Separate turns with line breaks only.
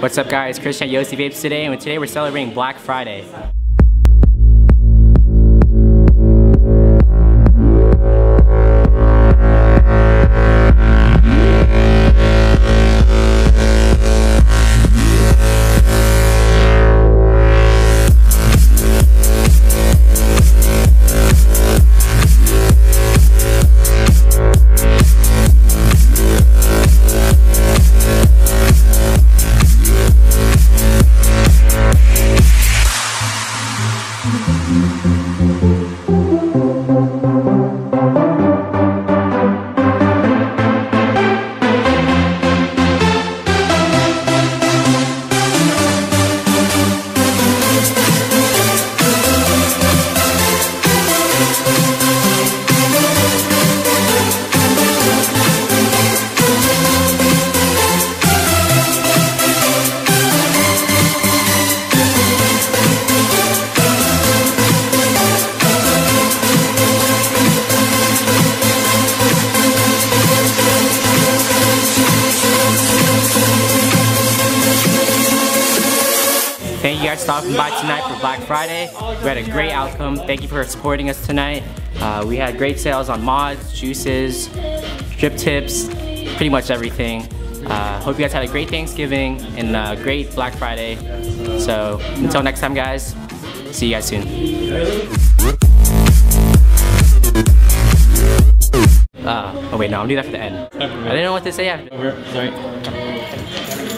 What's up guys, Christian at Yosi Vapes today and today we're celebrating Black Friday. Thank you guys for stopping by tonight for Black Friday. We had a great outcome. Thank you for supporting us tonight. Uh, we had great sales on mods, juices, drip tips, pretty much everything. Uh, hope you guys had a great Thanksgiving and a great Black Friday. So until next time guys, see you guys soon. Uh, oh wait, no, I'm doing that for the end. I didn't know what to say after.
Over. Sorry.